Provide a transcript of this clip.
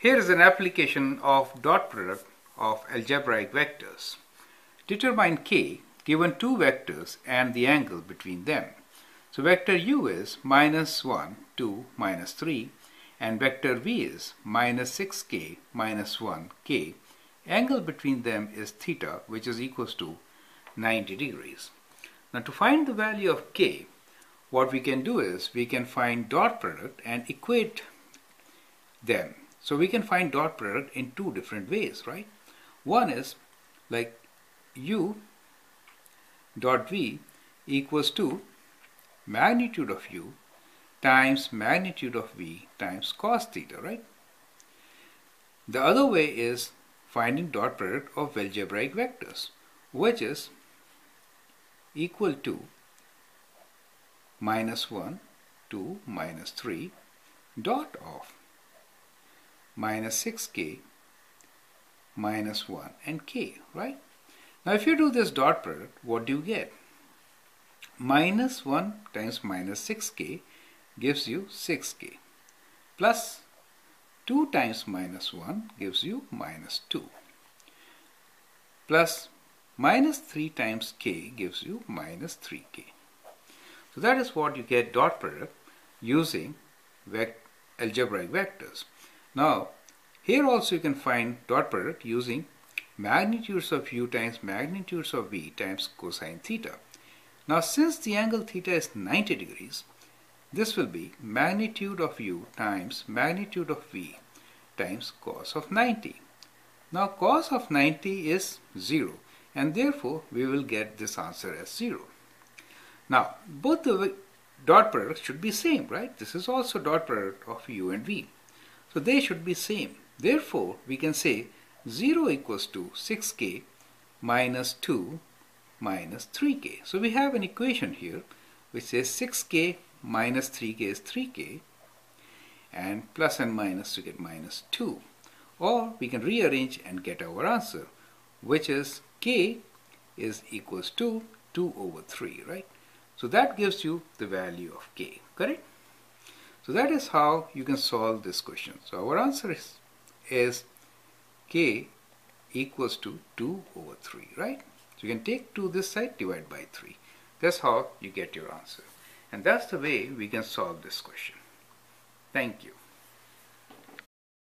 Here is an application of dot product of algebraic vectors. Determine k given two vectors and the angle between them. So vector u is minus 1, 2, minus 3 and vector v is minus 6k minus 1k. Angle between them is theta which is equals to 90 degrees. Now to find the value of k, what we can do is we can find dot product and equate them so we can find dot product in two different ways, right? One is like u dot v equals to magnitude of u times magnitude of v times cos theta, right? The other way is finding dot product of algebraic vectors, which is equal to minus 1, 2, minus 3 dot of minus 6k minus 1 and k, right? Now if you do this dot product, what do you get? Minus 1 times minus 6k gives you 6k plus 2 times minus 1 gives you minus 2 plus minus 3 times k gives you minus 3k. So that is what you get dot product using vec algebraic vectors. Now, here also you can find dot product using magnitudes of u times magnitudes of v times cosine theta. Now, since the angle theta is 90 degrees, this will be magnitude of u times magnitude of v times cos of 90. Now, cos of 90 is 0 and therefore we will get this answer as 0. Now, both the dot products should be same, right? This is also dot product of u and v. So they should be same. Therefore, we can say 0 equals to 6k minus 2 minus 3k. So we have an equation here which says 6k minus 3k is 3k and plus and minus to get minus 2. Or we can rearrange and get our answer which is k is equals to 2 over 3, right? So that gives you the value of k, correct? So that is how you can solve this question. So our answer is, is k equals to 2 over 3, right? So you can take 2 this side, divide by 3. That's how you get your answer. And that's the way we can solve this question. Thank you.